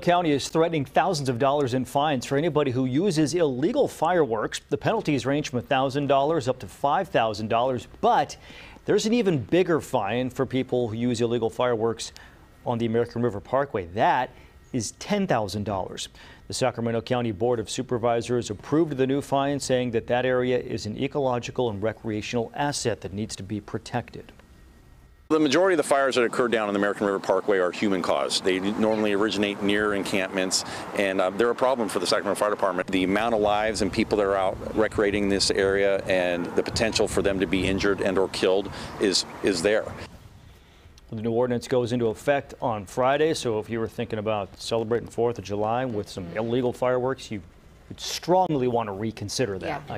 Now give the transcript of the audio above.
County is threatening thousands of dollars in fines for anybody who uses illegal fireworks. The penalties range from $1,000 up to $5,000, but there's an even bigger fine for people who use illegal fireworks on the American River Parkway. That is $10,000. The Sacramento County Board of Supervisors approved the new fine, saying that that area is an ecological and recreational asset that needs to be protected. The majority of the fires that occur down on the American River Parkway are human caused. They normally originate near encampments, and uh, they're a problem for the Sacramento Fire Department. The amount of lives and people that are out recreating this area and the potential for them to be injured and or killed is, is there. The new ordinance goes into effect on Friday, so if you were thinking about celebrating 4th of July with some illegal fireworks, you would strongly want to reconsider that. Yeah.